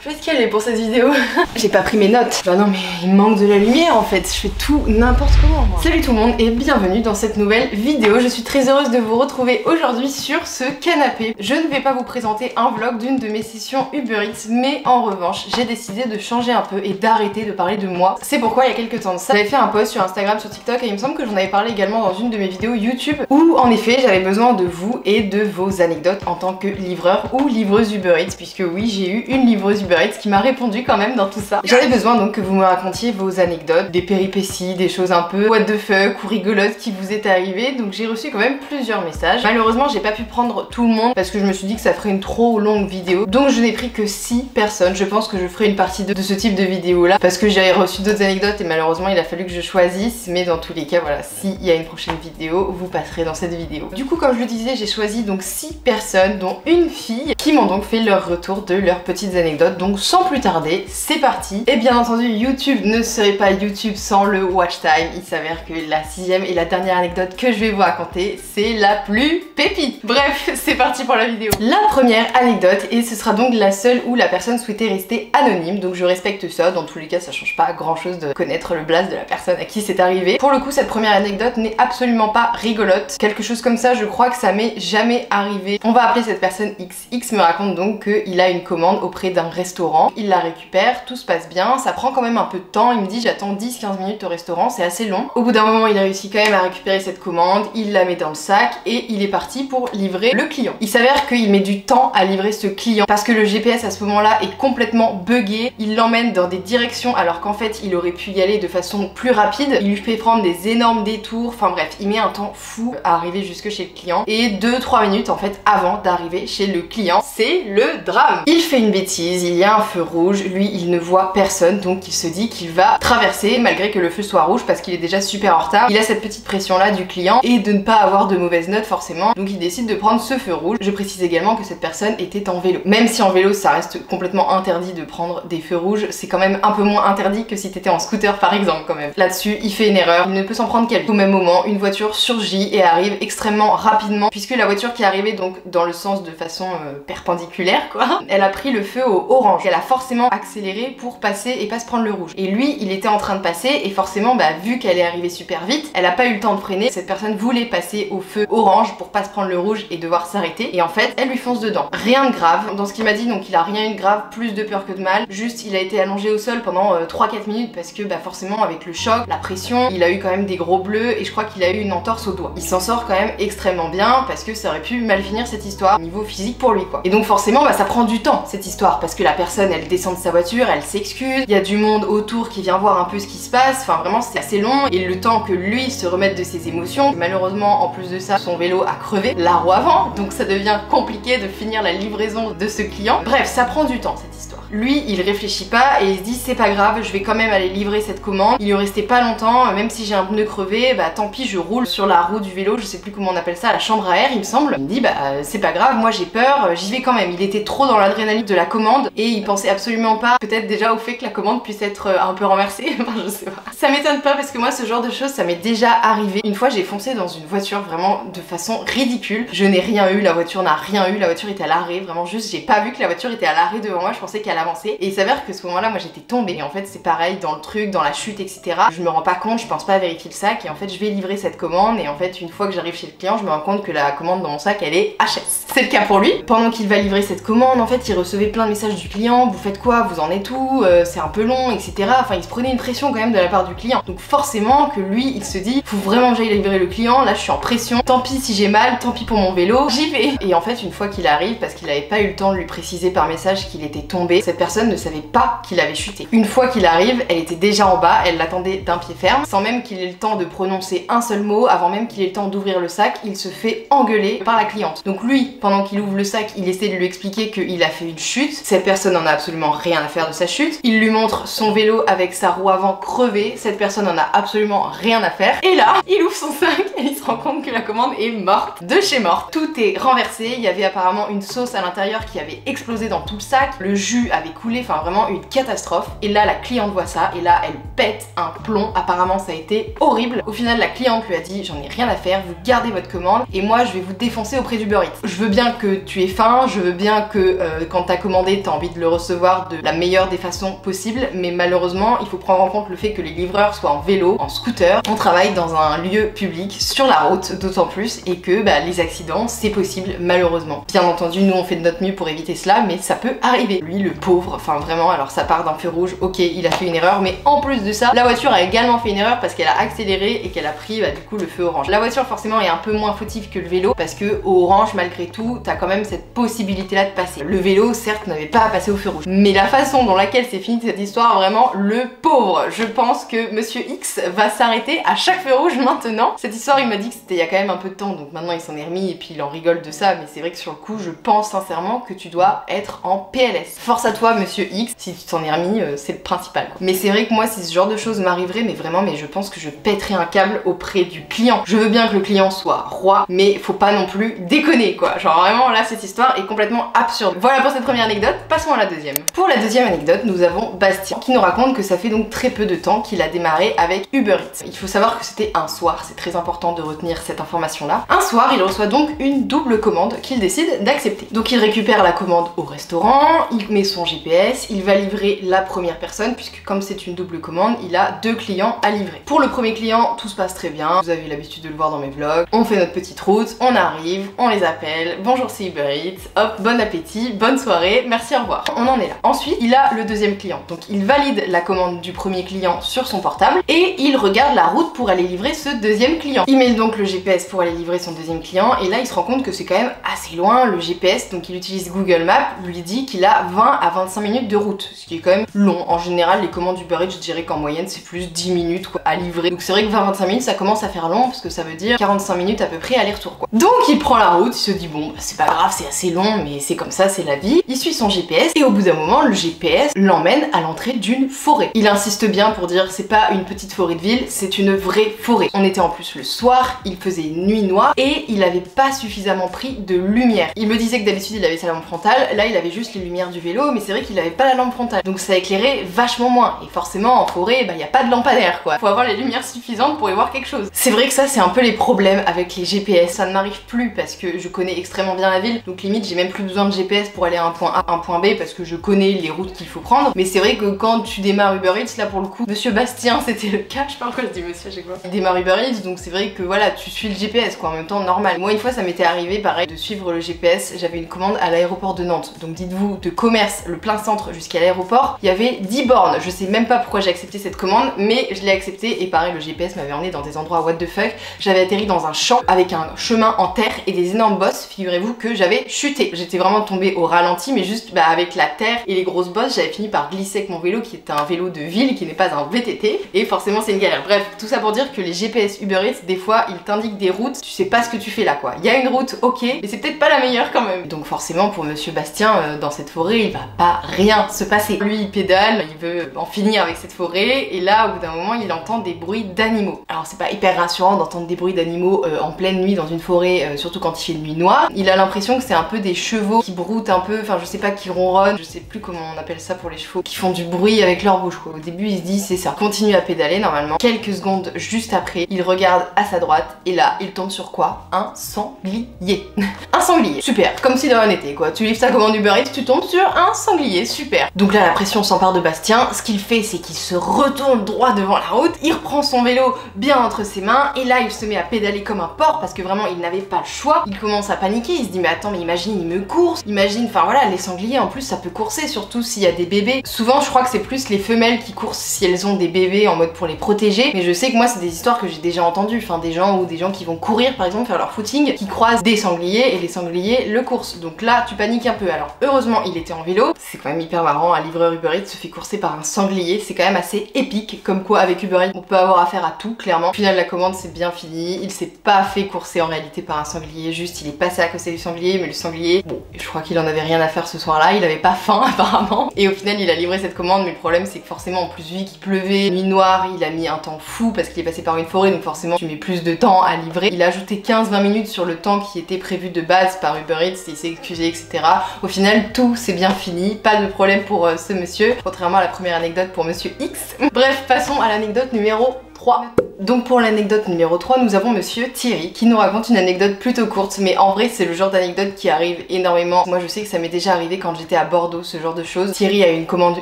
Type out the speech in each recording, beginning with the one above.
Je vais être calée pour cette vidéo. J'ai pas pris mes notes. Bah non mais il manque de la lumière en fait. Je fais tout n'importe comment moi. Salut tout le monde et bienvenue dans cette nouvelle vidéo. Je suis très heureuse de vous retrouver aujourd'hui sur ce canapé. Je ne vais pas vous présenter un vlog d'une de mes sessions Uber Eats mais en revanche j'ai décidé de changer un peu et d'arrêter de parler de moi. C'est pourquoi il y a quelques temps j'avais fait un post sur Instagram, sur TikTok et il me semble que j'en avais parlé également dans une de mes vidéos YouTube où en effet j'avais besoin de vous et de vos anecdotes en tant que livreur ou livreuse Uber Eats puisque oui j'ai eu une livreuse Uber Qui m'a répondu quand même dans tout ça. J'avais besoin donc que vous me racontiez vos anecdotes, des péripéties, des choses un peu what the fuck ou rigolotes qui vous est arrivé. Donc j'ai reçu quand même plusieurs messages. Malheureusement j'ai pas pu prendre tout le monde parce que je me suis dit que ça ferait une trop longue vidéo. Donc je n'ai pris que 6 personnes. Je pense que je ferai une partie de, ce type de vidéo là parce que j'avais reçu d'autres anecdotes et malheureusement il a fallu que je choisisse. Mais dans tous les cas voilà, s'il y a une prochaine vidéo, vous passerez dans cette vidéo. Du coup comme je le disais j'ai choisi donc 6 personnes dont une fille qui m'ont donc fait leur retour de leurs petites anecdotes. Donc sans plus tarder, c'est parti. Et bien entendu, YouTube ne serait pas YouTube sans le watch time. Il s'avère que la sixième et la dernière anecdote que je vais vous raconter, c'est la plus pépite. Bref, c'est parti pour la vidéo. La première anecdote, et ce sera donc la seule où la personne souhaitait rester anonyme, donc je respecte ça. Dans tous les cas, ça change pas grand chose de connaître le blast de la personne à qui c'est arrivé. Pour le coup, cette première anecdote n'est absolument pas rigolote. Quelque chose comme ça, je crois que ça m'est jamais arrivé. On va appeler cette personne X. X me raconte donc qu'il a une commande auprès d'un restaurant. Il la récupère, tout se passe bien, ça prend quand même un peu de temps. Il me dit j'attends 10-15 minutes au restaurant, c'est assez long. Au bout d'un moment, il réussit quand même à récupérer cette commande, il la met dans le sac et il est parti pour livrer le client. Il s'avère qu'il met du temps à livrer ce client parce que le GPS à ce moment-là est complètement buggé. Il l'emmène dans des directions alors qu'en fait il aurait pu y aller de façon plus rapide. Il lui fait prendre des énormes détours. Enfin bref, il met un temps fou à arriver jusque chez le client et 2-3 minutes en fait avant d'arriver chez le client. C'est le drame. Il fait une bêtise, il y a un feu rouge, lui il ne voit personne donc il se dit qu'il va traverser malgré que le feu soit rouge parce qu'il est déjà super en retard. Il a cette petite pression là du client et de ne pas avoir de mauvaises notes forcément donc il décide de prendre ce feu rouge. Je précise également que cette personne était en vélo. Même si en vélo ça reste complètement interdit de prendre des feux rouges, c'est quand même un peu moins interdit que si t'étais en scooter par exemple quand même. Là-dessus il fait une erreur, il ne peut s'en prendre qu'à lui. Au même moment une voiture surgit et arrive extrêmement rapidement puisque la voiture qui arrivait donc dans le sens de façon euh, perpendiculaire quoi, elle a pris le feu au orange. Elle a forcément accéléré pour passer et pas se prendre le rouge. Et lui, il était en train de passer et forcément, bah, vu qu'elle est arrivée super vite, elle a pas eu le temps de freiner. Cette personne voulait passer au feu orange pour pas se prendre le rouge et devoir s'arrêter. Et en fait, elle lui fonce dedans. Rien de grave. Dans ce qu'il m'a dit, donc il a rien eu de grave, plus de peur que de mal. Juste, il a été allongé au sol pendant 3-4 euh, minutes parce que bah, forcément, avec le choc, la pression, il a eu quand même des gros bleus et je crois qu'il a eu une entorse au doigt. Il s'en sort quand même extrêmement bien parce que ça aurait pu mal finir cette histoire niveau physique pour lui quoi. Et donc forcément, bah, ça prend du temps cette histoire parce que la personne, elle descend de sa voiture, elle s'excuse, il y a du monde autour qui vient voir un peu ce qui se passe, enfin vraiment c'est assez long et le temps que lui se remette de ses émotions, malheureusement en plus de ça son vélo a crevé la roue avant donc ça devient compliqué de finir la livraison de ce client. Bref ça prend du temps cette histoire. Lui, il réfléchit pas et il se dit c'est pas grave, je vais quand même aller livrer cette commande. Il lui restait pas longtemps, même si j'ai un pneu crevé, bah tant pis, je roule sur la roue du vélo, je sais plus comment on appelle ça, la chambre à air, il me semble. Il me dit bah c'est pas grave, moi j'ai peur, j'y vais quand même. Il était trop dans l'adrénaline de la commande et il pensait absolument pas peut-être déjà au fait que la commande puisse être un peu renversée, enfin je sais pas. Ça m'étonne pas parce que moi ce genre de choses ça m'est déjà arrivé. Une fois j'ai foncé dans une voiture vraiment de façon ridicule. Je n'ai rien eu, la voiture n'a rien eu, la voiture était à l'arrêt, vraiment juste j'ai pas vu que la voiture était à l'arrêt devant moi, je pensais qu'elle avançait et il s'avère que ce moment-là moi j'étais tombée et en fait c'est pareil dans le truc, dans la chute etc. Je me rends pas compte, je pense pas à vérifier le sac et en fait je vais livrer cette commande et en fait une fois que j'arrive chez le client je me rends compte que la commande dans mon sac elle est HS. C'est le cas pour lui. Pendant qu'il va livrer cette commande en fait il recevait plein de messages du client, vous faites quoi, vous en êtes où, euh, c'est un peu long etc. Enfin il se prenait une pression quand même de la part du client. Donc forcément que lui il se dit faut vraiment que j'aille livrer le client, là je suis en pression, tant pis si j'ai mal, tant pis pour mon vélo, j'y vais. Et en fait une fois qu'il arrive parce qu'il avait pas eu le temps de lui préciser par message qu'il était tombé, cette personne ne savait pas qu'il avait chuté. Une fois qu'il arrive, elle était déjà en bas, elle l'attendait d'un pied ferme, sans même qu'il ait le temps de prononcer un seul mot, avant même qu'il ait le temps d'ouvrir le sac, il se fait engueuler par la cliente. Donc lui, pendant qu'il ouvre le sac, il essaie de lui expliquer qu'il a fait une chute, cette n'en a absolument rien à faire de sa chute, il lui montre son vélo avec sa roue avant crevée, cette personne n'en a absolument rien à faire, et là, il ouvre son sac et il se rend compte que la commande est morte de chez morte. Tout est renversé, il y avait apparemment une sauce à l'intérieur qui avait explosé dans tout le sac, le jus avait coulé, enfin vraiment une catastrophe. Et là la cliente voit ça. Et là elle pète un plomb, apparemment ça a été horrible. Au final la cliente lui a dit j'en ai rien à faire, vous gardez votre commande. Et moi je vais vous défoncer auprès du Eats. Je veux bien que tu aies faim, je veux bien que euh, quand t'as commandé t'as envie de le recevoir de la meilleure des façons possibles, mais malheureusement il faut prendre en compte le fait que les livreurs soient en vélo, en scooter, on travaille dans un lieu public, sur la route d'autant plus, et que bah, les accidents c'est possible malheureusement. Bien entendu nous on fait de notre mieux pour éviter cela, mais ça peut arriver. Lui le pauvre, enfin vraiment, alors ça part d'un feu rouge, ok il a fait une erreur, mais en plus de ça, la voiture a également fait une erreur parce qu'elle a accéléré et qu'elle a pris bah, du coup le feu orange. La voiture forcément est un peu moins fautive que le vélo parce que au orange malgré tout, t'as quand même cette possibilité là de passer. Le vélo certes n'avait pas au feu rouge, mais la façon dont laquelle s'est finie cette histoire, vraiment le pauvre. Je pense que Monsieur X va s'arrêter à chaque feu rouge maintenant. Cette histoire il m'a dit que c'était il y a quand même un peu de temps donc maintenant il s'en est remis et puis il en rigole de ça mais c'est vrai que sur le coup je pense sincèrement que tu dois être en PLS. Force à toi Monsieur X, si tu t'en es remis euh, c'est le principal quoi. Mais c'est vrai que moi si ce genre de choses m'arriverait mais vraiment mais je pense que je pèterais un câble auprès du client. Je veux bien que le client soit roi mais faut pas non plus déconner quoi. Genre vraiment là cette histoire est complètement absurde. Voilà pour cette première anecdote, passons à la deuxième. Pour la deuxième anecdote nous avons Bastien qui nous raconte que ça fait donc très peu de temps qu'il a démarré avec Uber Eats. Il faut savoir que c'était un soir, c'est très important de retenir cette information là. Un soir il reçoit donc une double commande qu'il décide d'accepter. Donc il récupère la commande au restaurant, il met son GPS, il va livrer la première personne puisque comme c'est une double commande, il a deux clients à livrer. Pour le premier client, tout se passe très bien. Vous avez l'habitude de le voir dans mes vlogs. On fait notre petite route, on arrive, on les appelle. Bonjour c'est Uber Eats. Hop, bon appétit, bonne soirée, merci, au revoir. On en est là. Ensuite, il a le deuxième client. Donc il valide la commande du premier client sur son portable et il regarde la route pour aller livrer ce deuxième client. Il met donc le GPS pour aller livrer son deuxième client et là il se rend compte que c'est quand même assez loin le GPS. Donc il utilise Google Maps, lui dit qu'il a 20 à 25 minutes de route, ce qui est quand même long. En général, les commandes Uber Eats, je dirais qu'en moyenne c'est plus 10 minutes à livrer. Donc c'est vrai que 20-25 minutes ça commence à faire long parce que ça veut dire 45 minutes à peu près aller-retour quoi. Donc il prend la route, il se dit bon bah, c'est pas grave, c'est assez long mais c'est comme ça, c'est la vie. Il suit son GPS et au bout d'un moment le GPS l'emmène à l'entrée d'une forêt. Il insiste bien pour dire c'est pas une petite forêt de ville, c'est une vraie forêt. On était en plus le soir, il faisait nuit noire et il avait pas suffisamment pris de lumière. Il me disait que d'habitude il avait sa lampe frontale, là il avait juste les lumières du vélo mais c'est vrai qu'il avait pas la lampe frontale. Donc ça éclairait vachement moins et forcément en forêt bah y a pas de lampadaire quoi. Faut avoir les lumières suffisantes pour y voir quelque chose. C'est vrai que ça c'est un peu les problèmes avec les GPS. Ça ne m'arrive plus parce que je connais extrêmement bien la ville donc limite j'ai même plus besoin de GPS pour aller à un point A, un point B parce que je connais les routes qu'il faut prendre. Mais c'est vrai que quand tu démarres Uber Eats, là pour le coup, Monsieur Bastien c'était le cas, je parle quoi, je dis monsieur chaque fois. Il démarre Uber Eats donc c'est vrai que voilà, tu suis le GPS quoi, en même temps normal. Moi une fois ça m'était arrivé pareil de suivre le GPS, j'avais une commande à l'aéroport de Nantes. Donc dites-vous, de commerce, le plein centre jusqu'à l'aéroport, il y avait 10 bornes. Je sais même pas pourquoi j'ai accepté cette commande, mais je l'ai accepté et pareil le GPS m'avait emmené dans des endroits what the fuck. J'avais atterri dans un champ avec un chemin en terre et des énormes bosses. Figurez-vous que j'avais chuté. J'étais vraiment tombée au ralenti, mais juste bah, avec la terre et les grosses bosses, j'avais fini par glisser avec mon vélo qui était un vélo de ville, qui n'est pas un VTT. Et forcément, c'est une galère. Bref, tout ça pour dire que les GPS Uber Eats, des fois, ils t'indiquent des routes, tu sais pas ce que tu fais là quoi. Il y a une route, ok, mais c'est peut-être pas la meilleure quand même. Donc forcément, pour Monsieur Bastien, euh, dans cette forêt, il va pas rien se passer. Lui, il pédale, il veut en finir avec cette forêt, et là, au bout d'un moment, il entend des bruits d'animaux. Alors c'est pas hyper rassurant d'entendre des bruits d'animaux euh, en pleine nuit dans une forêt, euh, surtout quand il fait nuit noire. Il a l'impression que c'est un peu des chevaux qui broutent un peu, enfin je sais pas, qui ronronnent, je sais plus comment on appelle ça pour les chevaux, qui font du bruit avec leur bouche quoi. Au début il se dit c'est ça. Continue à pédaler normalement. Quelques secondes juste après, il regarde à sa droite et là il tombe sur quoi? Un sanglier. un sanglier, super. Comme si de rien n'était quoi. Tu livres ta commande Uber Eats, tu tombes sur un sanglier, super. Donc là la pression s'empare de Bastien. Ce qu'il fait c'est qu'il se retourne droit devant la route, il reprend son vélo bien entre ses mains et là il se met à pédaler comme un porc parce que vraiment il n'avait pas le choix. Il commence à paniquer, il se dit mais attends mais imagine il me course, imagine, enfin voilà les sangliers en plus ça peut courser surtout s'il y a des bébés. Souvent je crois que c'est plus les femelles qui coursent si elles ont des bébés en mode pour les protéger. Mais je sais que moi c'est des histoires que j'ai déjà entendues, enfin des gens ou des gens qui vont courir par exemple faire leur footing, qui croisent des sangliers et les sangliers le coursent. Donc là tu paniques un peu. Alors heureusement il était en vélo, c'est quand même hyper marrant, un livreur Uber Eats se fait courser par un sanglier, c'est quand même assez épique. Comme quoi avec Uber Eats on peut avoir affaire à tout clairement. Au final la commande c'est bien fini, il s'est pas fait courser en réalité par un sanglier, juste il est passé à côté du sanglier. Mais le sanglier, bon je crois qu'il en avait rien à faire ce soir-là, il avait pas faim apparemment et au final il a livré cette commande mais le problème c'est que forcément en plus vu qu'il pleuvait, nuit noire, il a mis un temps fou parce qu'il est passé par une forêt donc forcément tu mets plus plus de temps à livrer. Il a ajouté 15-20 minutes sur le temps qui était prévu de base par Uber Eats, il s'est excusé, etc. Au final, tout s'est bien fini, pas de problème pour euh, ce monsieur, contrairement à la première anecdote pour monsieur X. Bref, passons à l'anecdote numéro 3. Donc pour l'anecdote numéro 3, nous avons monsieur Thierry qui nous raconte une anecdote plutôt courte, mais en vrai c'est le genre d'anecdote qui arrive énormément. Moi je sais que ça m'est déjà arrivé quand j'étais à Bordeaux, ce genre de choses. Thierry a une commande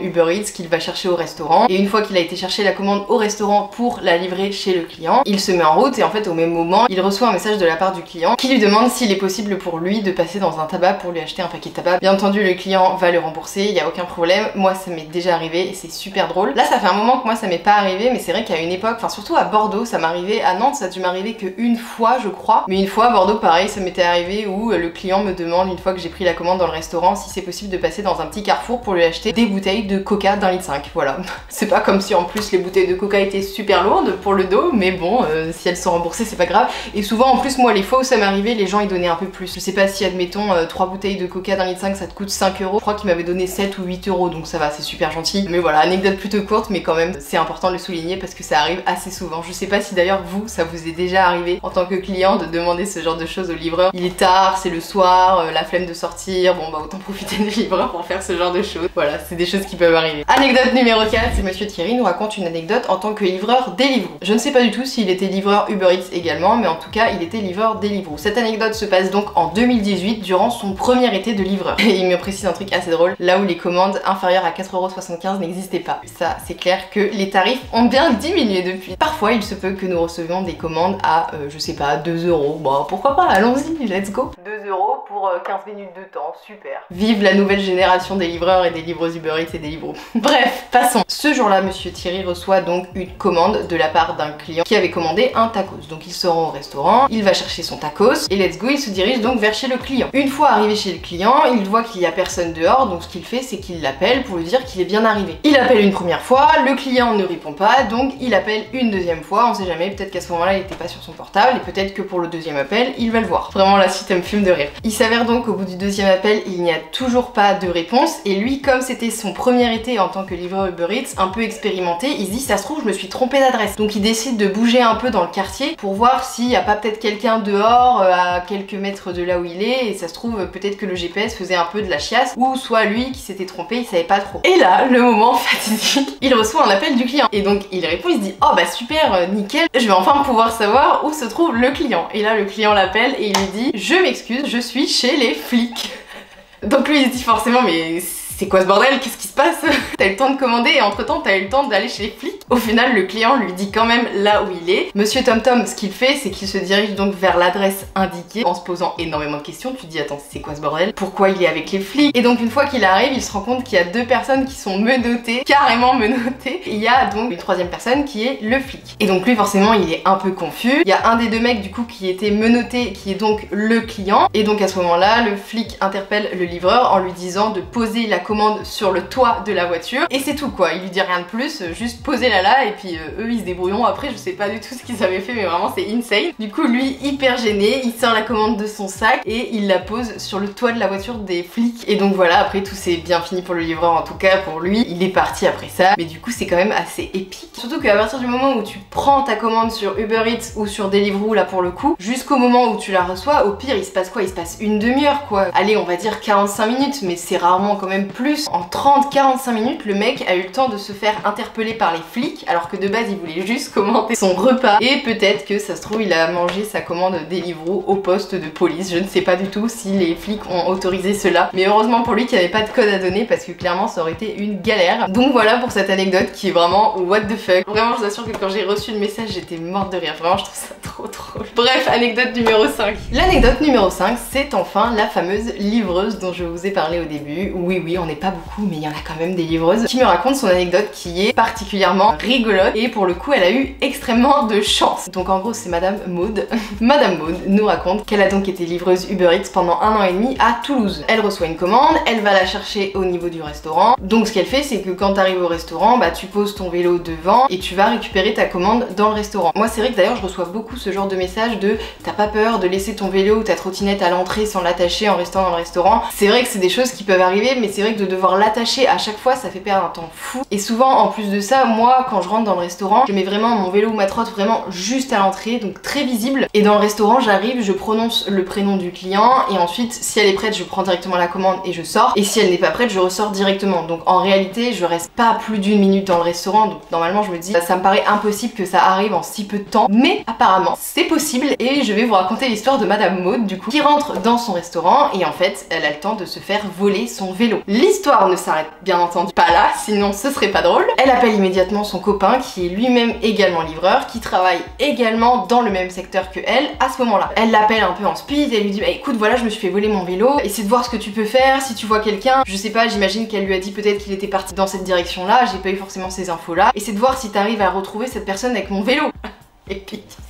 Uber Eats qu'il va chercher au restaurant, et une fois qu'il a été chercher la commande au restaurant pour la livrer chez le client, il se met en route et en fait au même moment, il reçoit un message de la part du client qui lui demande s'il est possible pour lui de passer dans un tabac pour lui acheter un paquet de tabac. Bien entendu le client va le rembourser, il n'y a aucun problème. Moi ça m'est déjà arrivé et c'est super drôle. Là ça fait un moment que moi ça m'est pas arrivé, mais c'est vrai qu'à une époque, surtout à Bordeaux, ça m'arrivait à Nantes, ça a dû m'arriver qu'une fois, je crois. Mais une fois, à Bordeaux, pareil, ça m'était arrivé où euh, le client me demande, une fois que j'ai pris la commande dans le restaurant, si c'est possible de passer dans un petit carrefour pour lui acheter des bouteilles de coca d'un litre 5. Voilà. c'est pas comme si en plus les bouteilles de coca étaient super lourdes pour le dos, mais bon, euh, si elles sont remboursées, c'est pas grave. Et souvent, en plus, moi, les fois où ça m'arrivait, les gens ils donnaient un peu plus. Je sais pas si, admettons, 3 euh, bouteilles de coca d'un litre 5, ça te coûte 5 euros. Je crois qu'il m'avait donné 7 ou 8 euros, donc ça va, c'est super gentil. Mais voilà, anecdote plutôt courte, mais quand même, c'est important de le souligner parce que ça arrive assez souvent. Je sais pas si d'ailleurs vous, ça vous est déjà arrivé en tant que client de demander ce genre de choses au livreur. Il est tard, c'est le soir, euh, la flemme de sortir, bon bah autant profiter du livreur pour faire ce genre de choses. Voilà, c'est des choses qui peuvent arriver. Anecdote numéro 4, c'est Monsieur Thierry nous raconte une anecdote en tant que livreur Deliveroo. Je ne sais pas du tout s'il était livreur Uber Eats également, mais en tout cas il était livreur Deliveroo. Cette anecdote se passe donc en 2018 durant son premier été de livreur. Et il me précise un truc assez drôle, là où les commandes inférieures à 4,75€ n'existaient pas. Ça c'est clair que les tarifs ont bien diminué depuis. Parfois il se peut que nous recevions des commandes à, euh, je sais pas, 2 euros. Bon, pourquoi pas, allons-y, let's go. 2 euros pour 15 euh, minutes de temps, super. Vive la nouvelle génération des livreurs et des livreuses Uber Eats et des livres. Bref, passons. Ce jour-là, monsieur Thierry reçoit donc une commande de la part d'un client qui avait commandé un tacos. Donc il se rend au restaurant, il va chercher son tacos et let's go, il se dirige donc vers chez le client. Une fois arrivé chez le client, il voit qu'il y a personne dehors, donc ce qu'il fait, c'est qu'il l'appelle pour lui dire qu'il est bien arrivé. Il appelle une première fois, le client ne répond pas, donc il appelle une deuxième fois, on sait jamais, peut-être qu'à ce moment-là, il était pas sur son portable et peut-être que pour le deuxième appel, il va le voir. Vraiment la suite me fume de rire. Il s'avère donc au bout du deuxième appel, il n'y a toujours pas de réponse et lui comme c'était son premier été en tant que livreur Uber Eats, un peu expérimenté, il se dit ça se trouve je me suis trompé d'adresse. Donc il décide de bouger un peu dans le quartier pour voir s'il n'y a pas peut-être quelqu'un dehors euh, à quelques mètres de là où il est et ça se trouve peut-être que le GPS faisait un peu de la chiasse ou soit lui qui s'était trompé, il savait pas trop. Et là, le moment fatidique, il reçoit un appel du client et donc il répond, il se dit oh bah super, euh, nickel, je vais enfin pouvoir savoir où se trouve le client. Et là, le client l'appelle et il lui dit Je m'excuse, je suis chez les flics. Donc lui il se dit forcément mais c'est quoi ce bordel? Qu'est-ce qui se passe? T'as eu le temps de commander et entre temps t'as eu le temps d'aller chez les flics? Au final le client lui dit quand même là où il est. Monsieur Tom Tom ce qu'il fait c'est qu'il se dirige donc vers l'adresse indiquée en se posant énormément de questions. Tu te dis attends c'est quoi ce bordel? Pourquoi il est avec les flics? Et donc une fois qu'il arrive il se rend compte qu'il y a deux personnes qui sont menottées, carrément menottées. Il y a donc une troisième personne qui est le flic. Et donc lui forcément il est un peu confus. Il y a un des deux mecs du coup qui était menotté qui est donc le client. Et donc à ce moment là le flic interpelle le livreur en lui disant de poser la commande sur le toit de la voiture et c'est tout quoi, il lui dit rien de plus, juste posez-la et puis euh, eux ils se débrouilleront après, je sais pas du tout ce qu'ils avaient fait mais vraiment c'est insane. Du coup lui hyper gêné, il sort la commande de son sac et il la pose sur le toit de la voiture des flics et donc voilà après tout s'est bien fini pour le livreur en tout cas pour lui, il est parti après ça mais du coup c'est quand même assez épique. Surtout qu'à partir du moment où tu prends ta commande sur Uber Eats ou sur Deliveroo là pour le coup, jusqu'au moment où tu la reçois, au pire il se passe quoi? Il se passe une demi-heure quoi. Allez on va dire 45 minutes mais c'est rarement quand même plus. En 30-45 minutes, le mec a eu le temps de se faire interpeller par les flics, alors que de base il voulait juste commenter son repas. Et peut-être que ça se trouve il a mangé sa commande Deliveroo au poste de police. Je ne sais pas du tout si les flics ont autorisé cela. Mais heureusement pour lui qu'il n'y avait pas de code à donner parce que clairement ça aurait été une galère. Donc voilà pour cette anecdote qui est vraiment what the fuck. Vraiment je vous assure que quand j'ai reçu le message j'étais morte de rire. Vraiment je trouve ça trop trop. Bref, anecdote numéro 5. L'anecdote numéro 5 c'est enfin la fameuse livreuse dont je vous ai parlé au début. Oui oui on n'est pas beaucoup mais il y en a quand même des livreuses qui me racontent son anecdote qui est particulièrement rigolote et pour le coup elle a eu extrêmement de chance. Donc en gros c'est Madame Maud. Madame Maud nous raconte qu'elle a donc été livreuse Uber Eats pendant un an et demi à Toulouse. Elle reçoit une commande, elle va la chercher au niveau du restaurant. Donc ce qu'elle fait c'est que quand tu arrives au restaurant, bah tu poses ton vélo devant et tu vas récupérer ta commande dans le restaurant. Moi c'est vrai que d'ailleurs je reçois beaucoup ce genre de message de t'as pas peur de laisser ton vélo ou ta trottinette à l'entrée sans l'attacher en restant dans le restaurant? C'est vrai que c'est des choses qui peuvent arriver mais c'est vrai que de devoir l'attacher à chaque fois ça fait perdre un temps fou. Et souvent en plus de ça, moi quand je rentre dans le restaurant, je mets vraiment mon vélo ou ma trotte vraiment juste à l'entrée, donc très visible. Et dans le restaurant, j'arrive, je prononce le prénom du client et ensuite, si elle est prête, je prends directement la commande et je sors. Et si elle n'est pas prête, je ressors directement. Donc en réalité, je reste pas plus d'une minute dans le restaurant. Donc normalement, je me dis, ça me paraît impossible que ça arrive en si peu de temps. Mais apparemment, c'est possible et je vais vous raconter l'histoire de Madame Maud, du coup, qui rentre dans son restaurant et en fait, elle a le temps de se faire voler son vélo. L'histoire ne s'arrête bien entendu pas là, sinon ce serait pas drôle. Elle appelle immédiatement son copain qui est lui-même également livreur, qui travaille également dans le même secteur que elle à ce moment-là. Elle l'appelle un peu en speed et lui dit bah écoute voilà je me suis fait voler mon vélo, essaie de voir ce que tu peux faire, si tu vois quelqu'un, je sais pas, j'imagine qu'elle lui a dit peut-être qu'il était parti dans cette direction là, j'ai pas eu forcément ces infos là, essaie de voir si t'arrives à retrouver cette personne avec mon vélo.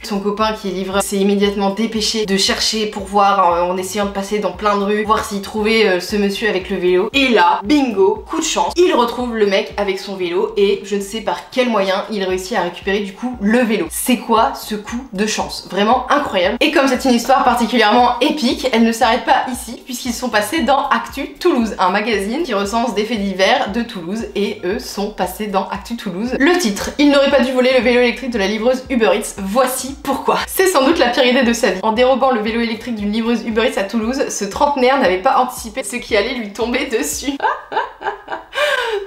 Son copain qui est livreur s'est immédiatement dépêché de chercher pour voir euh, en essayant de passer dans plein de rues, voir s'il trouvait euh, ce monsieur avec le vélo. Et là, bingo, coup de chance, il retrouve le mec avec son vélo et je ne sais par quel moyen il réussit à récupérer du coup le vélo. C'est quoi ce coup de chance? Vraiment incroyable. Et comme c'est une histoire particulièrement épique, elle ne s'arrête pas ici puisqu'ils sont passés dans Actu Toulouse, un magazine qui recense des faits divers de Toulouse et eux sont passés dans Actu Toulouse. Le titre, il n'aurait pas dû voler le vélo électrique de la livreuse Uber Eats voici pourquoi. C'est sans doute la pire idée de sa vie. En dérobant le vélo électrique d'une livreuse Uber à Toulouse, ce trentenaire n'avait pas anticipé ce qui allait lui tomber dessus.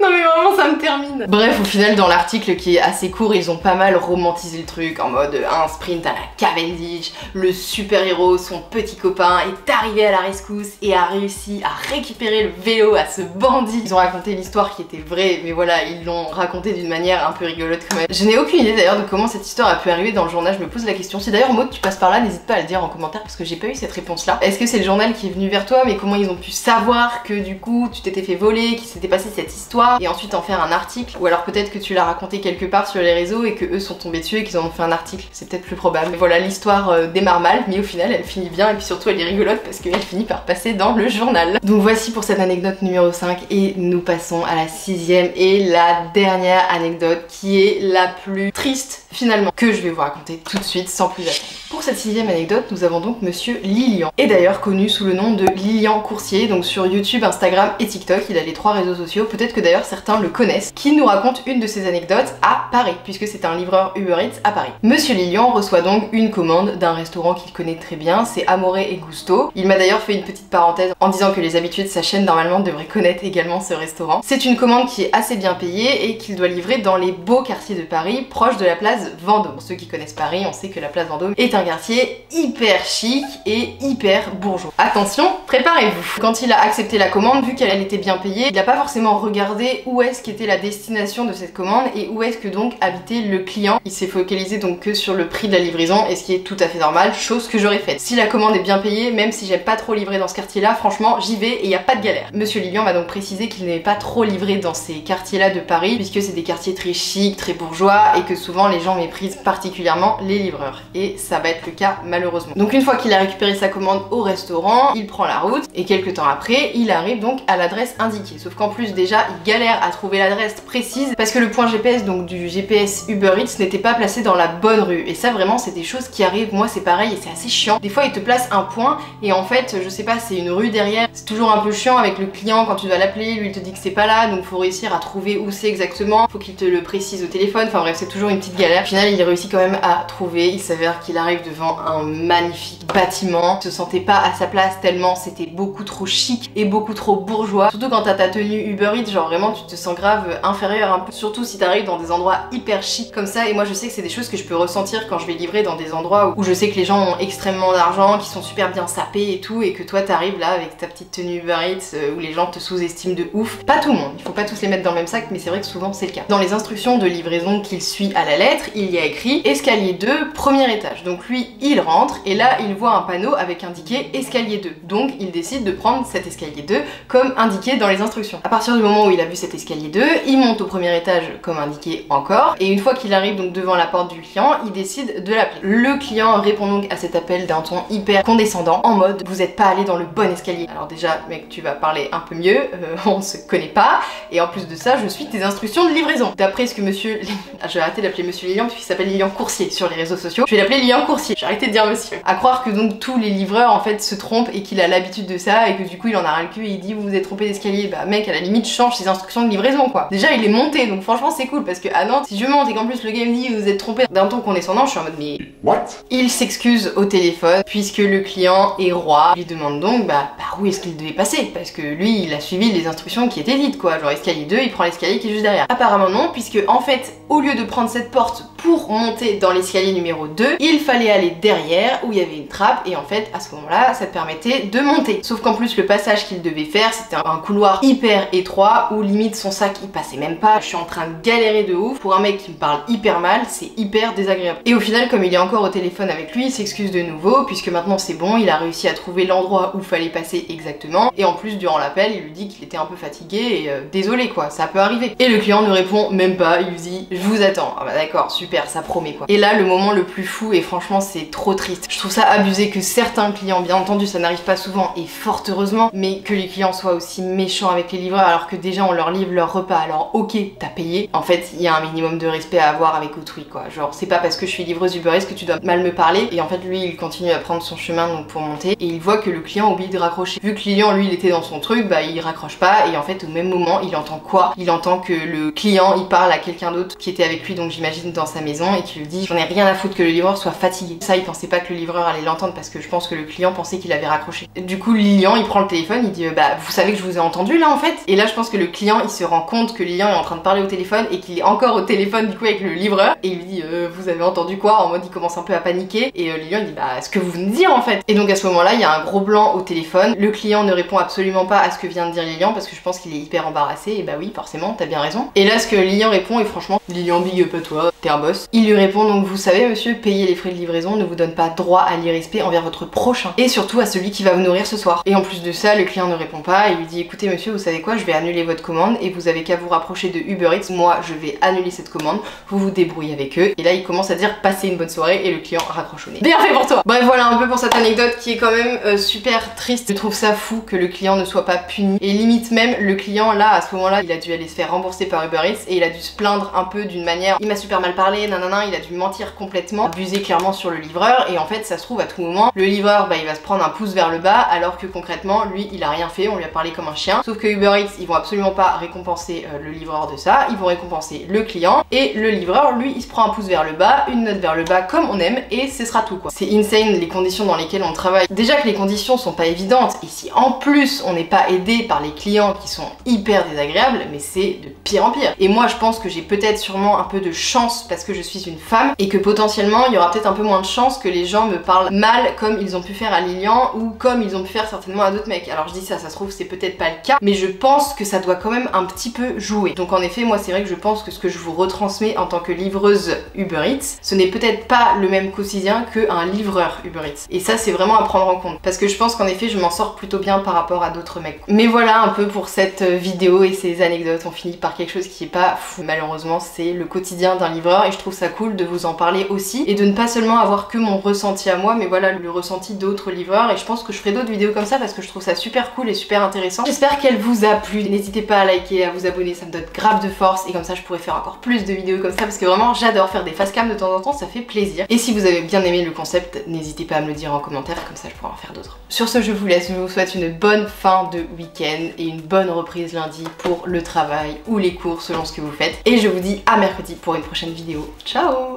Non mais vraiment ça me termine Bref au final dans l'article qui est assez court ils ont pas mal romantisé le truc en mode un sprint à la Cavendish, le super héros, son petit copain est arrivé à la rescousse et a réussi à récupérer le vélo à ce bandit. Ils ont raconté l'histoire qui était vraie mais voilà ils l'ont raconté d'une manière un peu rigolote quand même. Je n'ai aucune idée d'ailleurs de comment cette histoire a pu arriver dans le journal, je me pose la question. Si d'ailleurs Maud tu passes par là n'hésite pas à le dire en commentaire parce que j'ai pas eu cette réponse là. Est-ce que c'est le journal qui est venu vers toi mais comment ils ont pu savoir que du coup tu t'étais fait voler, qu'il s'était passé cette histoire et ensuite en faire un article? Ou alors peut-être que tu l'as raconté quelque part sur les réseaux et que eux sont tombés dessus et qu'ils en ont fait un article. C'est peut-être plus probable. Voilà l'histoire euh, démarre mal mais au final elle finit bien et puis surtout elle est rigolote parce qu'elle finit par passer dans le journal. Donc voici pour cette anecdote numéro 5 et nous passons à la sixième et la dernière anecdote qui est la plus triste finalement que je vais vous raconter tout de suite sans plus attendre. Pour cette sixième anecdote, nous avons donc monsieur Lilian, et d'ailleurs connu sous le nom de Lilian Coursier, donc sur YouTube, Instagram et TikTok, il a les trois réseaux sociaux, peut-être que d'ailleurs certains le connaissent, qui nous raconte une de ses anecdotes à Paris, puisque c'est un livreur Uber Eats à Paris. Monsieur Lilian reçoit donc une commande d'un restaurant qu'il connaît très bien, c'est Amoré et Gusto. Il m'a d'ailleurs fait une petite parenthèse en disant que les habitués de sa chaîne normalement devraient connaître également ce restaurant. C'est une commande qui est assez bien payée et qu'il doit livrer dans les beaux quartiers de Paris, proche de la place Vendôme. Ceux qui connaissent Paris, on sait que la place Vendôme est un quartier hyper chic et hyper bourgeois. Attention, préparez-vous. Quand il a accepté la commande, vu qu'elle était bien payée, il n'a pas forcément regardé où est-ce qu'était la destination de cette commande et où est-ce que donc habitait le client. Il s'est focalisé donc que sur le prix de la livraison et ce qui est tout à fait normal, chose que j'aurais faite. Si la commande est bien payée, même si j'aime pas trop livrer dans ce quartier-là, franchement, j'y vais et il n'y a pas de galère. Monsieur Lilian m'a donc précisé qu'il n'aimait pas trop livrer dans ces quartiers-là de Paris, puisque c'est des quartiers très chics, très bourgeois et que souvent les gens méprise particulièrement les livreurs. Et ça va être le cas malheureusement. Donc une fois qu'il a récupéré sa commande au restaurant, il prend la route et quelques temps après, il arrive donc à l'adresse indiquée. Sauf qu'en plus déjà, il galère à trouver l'adresse précise parce que le point GPS donc du GPS Uber Eats n'était pas placé dans la bonne rue. Et ça vraiment c'est des choses qui arrivent. Moi c'est pareil et c'est assez chiant. Des fois il te place un point et en fait je sais pas c'est une rue derrière. C'est toujours un peu chiant avec le client quand tu dois l'appeler. Lui il te dit que c'est pas là donc faut réussir à trouver où c'est exactement. Faut qu'il te le précise au téléphone. Enfin bref c'est toujours une petite galère. Au final, il réussit quand même à trouver. Il s'avère qu'il arrive devant un magnifique bâtiment. Il se sentait pas à sa place tellement c'était beaucoup trop chic et beaucoup trop bourgeois. Surtout quand t'as ta tenue Uber Eats, genre vraiment tu te sens grave inférieur un peu. Surtout si t'arrives dans des endroits hyper chic comme ça. Et moi je sais que c'est des choses que je peux ressentir quand je vais livrer dans des endroits où je sais que les gens ont extrêmement d'argent, qui sont super bien sapés et tout. Et que toi t'arrives là avec ta petite tenue Uber Eats euh, où les gens te sous-estiment de ouf. Pas tout le monde, il faut pas tous les mettre dans le même sac, mais c'est vrai que souvent c'est le cas. Dans les instructions de livraison qu'il suit à la lettre, il y a écrit escalier 2, premier étage. Donc lui, il rentre et là, il voit un panneau avec indiqué escalier 2. Donc il décide de prendre cet escalier 2 comme indiqué dans les instructions. À partir du moment où il a vu cet escalier 2, il monte au premier étage comme indiqué encore et une fois qu'il arrive donc devant la porte du client, il décide de l'appeler. Le client répond donc à cet appel d'un ton hyper condescendant en mode vous êtes pas allé dans le bon escalier. Alors déjà mec tu vas parler un peu mieux, euh, on se connaît pas et en plus de ça je suis tes instructions de livraison. D'après ce que monsieur... Je vais arrêter d'appeler monsieur Lilian puisqu'il s'appelle Lilian Coursier sur les réseaux sociaux. Je vais l'appeler Lilian Coursier J'ai arrêté de dire monsieur. À croire que donc tous les livreurs en fait se trompent et qu'il a l'habitude de ça et que du coup il en a rien le cul et il dit vous vous êtes trompé d'escalier. Bah mec à la limite change ses instructions de livraison quoi. Déjà il est monté donc franchement c'est cool parce que ah non si je monte et qu'en plus le gars me dit vous êtes trompé d'un ton condescendant je suis en mode mais What? il s'excuse au téléphone puisque le client est roi. Il lui demande donc bah où est-ce qu'il devait passer parce que lui il a suivi les instructions qui étaient dites quoi. Genre escalier 2 il prend l'escalier qui est juste derrière. Apparemment non puisque en fait au lieu de prendre cette porte pour monter dans l'escalier numéro 2, il fallait aller derrière où il y avait une trappe et en fait à ce moment-là ça te permettait de monter. Sauf qu'en plus le passage qu'il devait faire c'était un couloir hyper étroit où limite son sac il passait même pas. Je suis en train de galérer de ouf. Pour un mec qui me parle hyper mal, c'est hyper désagréable. Et au final comme il est encore au téléphone avec lui, il s'excuse de nouveau puisque maintenant c'est bon, il a réussi à trouver l'endroit où fallait passer exactement et en plus durant l'appel il lui dit qu'il était un peu fatigué et euh, désolé quoi, ça peut arriver. Et le client ne répond même pas, il lui dit je vous attends. Ah bah d'accord, super, ça promet quoi. Et là le moment le plus fou et franchement c'est trop triste. Je trouve ça abusé que certains clients, bien entendu ça n'arrive pas souvent et fort heureusement, mais que les clients soient aussi méchants avec les livreurs alors que déjà on leur livre leur repas. Alors ok, t'as payé. En fait, il y a un minimum de respect à avoir avec autrui quoi. Genre c'est pas parce que je suis livreuse Uber Eats que tu dois mal me parler. Et en fait lui il continue à prendre son chemin donc pour monter et il voit que le client oublie de raccrocher. Vu que client lui il était dans son truc, bah il raccroche pas et en fait au même moment il entend quoi? Il entend que le client il parle à quelqu'un d'autre qui était avec lui donc j'imagine dans sa maison et qui lui dit j'en ai rien à foutre que le livreur soit fatigué. Ça il pensait pas que le livreur allait l'entendre parce que je pense que le client pensait qu'il avait raccroché. Du coup Lilian il prend le téléphone, il dit bah vous savez que je vous ai entendu là en fait? Et là je pense que le client il se rend compte que Lilian est en train de parler au téléphone et qu'il est encore au téléphone du coup avec le livreur et il lui dit euh, vous avez entendu quoi? En mode il commence un peu à paniquer et euh, Lilian il dit bah ce que vous venez de dire en fait? Et donc à ce moment là il y a un gros blanc au téléphone, le client ne répond absolument pas à ce que vient de dire Lilian parce que je pense qu'il est hyper embarrassé et bah oui forcément t'as bien raison. Et là ce que Lilian répond et franchement Lilian big up à toi, un boss. Il lui répond donc vous savez monsieur payer les frais de livraison ne vous donne pas droit à l'irrespect envers votre prochain et surtout à celui qui va vous nourrir ce soir. Et en plus de ça le client ne répond pas et lui dit écoutez monsieur vous savez quoi je vais annuler votre commande et vous avez qu'à vous rapprocher de Uber Eats, moi je vais annuler cette commande, vous vous débrouillez avec eux et là il commence à dire passez une bonne soirée et le client raccroche au nez. Bien fait pour toi Bref voilà un peu pour cette anecdote qui est quand même euh, super triste. Je trouve ça fou que le client ne soit pas puni et limite même le client là à ce moment là il a dû aller se faire rembourser par Uber Eats et il a dû se plaindre un peu d'une manière il m'a super mal parlé nanana il a dû mentir complètement abuser clairement sur le livreur et en fait ça se trouve à tout moment le livreur bah il va se prendre un pouce vers le bas alors que concrètement lui il a rien fait on lui a parlé comme un chien. Sauf que Uber Eats ils vont absolument pas récompenser euh, le livreur de ça ils vont récompenser le client et le livreur lui il se prend un pouce vers le bas une note vers le bas comme on aime et ce sera tout quoi. C'est insane les conditions dans lesquelles on travaille. Déjà que les conditions sont pas évidentes et si en plus on n'est pas aidé par les clients qui sont hyper désagréables mais c'est de pire en pire. Et moi je pense que j'ai peut-être sûrement un peu de chance parce que je suis une femme et que potentiellement il y aura peut-être un peu moins de chance que les gens me parlent mal comme ils ont pu faire à Lilian ou comme ils ont pu faire certainement à d'autres mecs. Alors je dis ça ça se trouve c'est peut-être pas le cas mais je pense que ça doit quand même un petit peu jouer. Donc en effet moi c'est vrai que je pense que ce que je vous retransmets en tant que livreuse Uber Eats ce n'est peut-être pas le même quotidien qu'un livreur Uber Eats. Et ça c'est vraiment à prendre en compte parce que je pense qu'en effet je m'en sors plutôt bien par rapport à d'autres mecs. Mais voilà un peu pour cette vidéo et ces anecdotes. On finit par quelque chose qui est pas fou. Malheureusement c'est le quotidien d'un livreur et je trouve ça cool de vous en parler aussi et de ne pas seulement avoir que mon ressenti à moi mais voilà le ressenti d'autres livreurs. Et je pense que je ferai d'autres vidéos comme ça parce que je trouve ça super cool et super intéressant. J'espère qu'elle vous a plu. N'hésitez pas à liker à vous abonner ça me donne grave de force. Et comme ça je pourrais faire encore plus de vidéos comme ça parce que vraiment j'adore faire des face cam de temps en temps ça fait plaisir. Et si vous avez bien aimé le concept n'hésitez pas à me le dire en commentaire comme ça je pourrai en faire d'autres. Sur ce je vous laisse. Je vous souhaite une bonne fin de week-end et une bonne reprise lundi pour le travail ou les cours selon ce que vous faites. Et je vous dis à mercredi pour une prochaine vidéo. Ciao